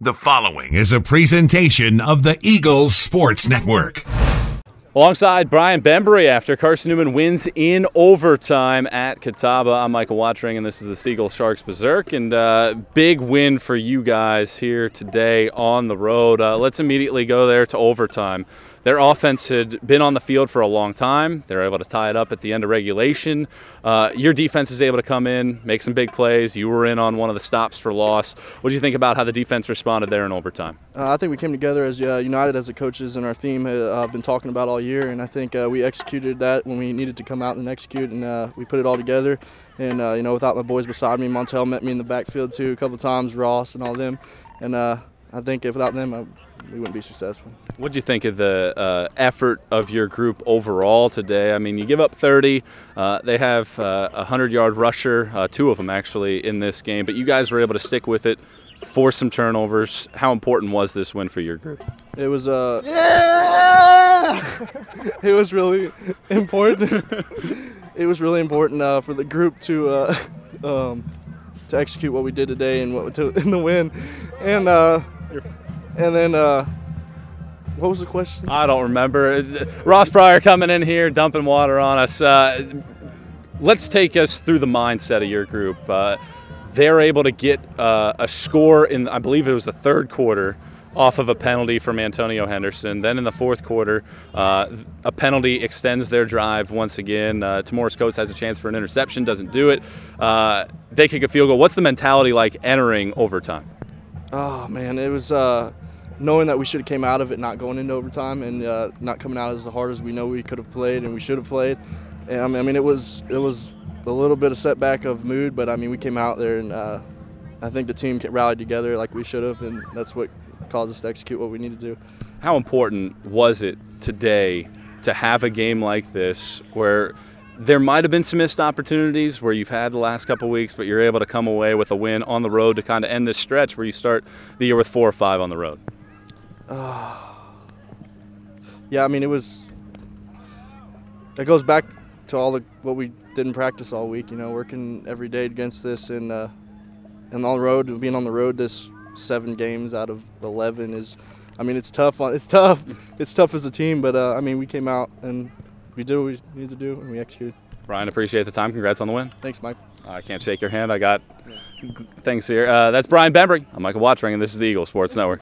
The following is a presentation of the Eagles Sports Network. Alongside Brian Bembry after Carson Newman wins in overtime at Catawba. I'm Michael Watring, and this is the Eagle Sports Network. And uh, big win for you guys here today on the road. Uh, let's immediately go there to overtime. Their offense had been on the field for a long time. They're able to tie it up at the end of regulation. Uh, your defense is able to come in, make some big plays. You were in on one of the stops for loss. What do you think about how the defense responded there in overtime? Uh, I think we came together as uh, united as the coaches and our theme have uh, been talking about all year, and I think uh, we executed that when we needed to come out and execute, and uh, we put it all together. And you know, without my boys beside me, Montel met me in the backfield too a couple times, Ross and all them, and I think if without them, I, we wouldn't be successful. What do you think of the uh, effort of your group overall today? I mean, you give up 30. Uh, they have uh, a 100 yard rusher, uh, two of them actually, in this game, but you guys were able to stick with it, force some turnovers. How important was this win for your group? It was uh yeah! it was really important. it was really important uh, for the group to uh, um, to execute what we did today and what to in the win, and uh, and then, uh, what was the question? I don't remember. Ross Pryor coming in here, dumping water on us. Uh, let's take us through the mindset of your group. They're able to get uh, a score in, I believe it was the third quarter, off of a penalty from Antonio Henderson. Then in the fourth quarter, uh, a penalty extends their drive once again. Uh, Tamoris Coates has a chance for an interception, doesn't do it. Uh, they kick a field goal. What's the mentality like entering overtime? Oh man, it was uh, knowing that we should have came out of it not going into overtime and uh, not coming out as hard as we know we could have played and we should have played. I mean, it was it was a little bit of setback of mood, but I mean, we came out there and uh, I think the team rallied together like we should have, and that's what caused us to execute what we need to do. How important was it today to have a game like this where there might have been some missed opportunities where you've had the last couple weeks, but you're able to come away with a win on the road to kind of end this stretch where you start the year with four or five on the road? Uh, yeah, I mean, it was. It goes back to all the what we didn't practice all week. You know, working every day against this and uh, and on the road, being on the road this seven games out of eleven is. I mean, it's tough. On, it's tough. It's tough as a team, but uh, I mean, we came out and we did what we needed to do, and we executed. Brian, appreciate the time. Congrats on the win. Thanks, Mike. I can't shake your hand. I got yeah. things here. Uh, that's Brian Bembry. I'm Michael Watring, and this is the Eagle Sports Network.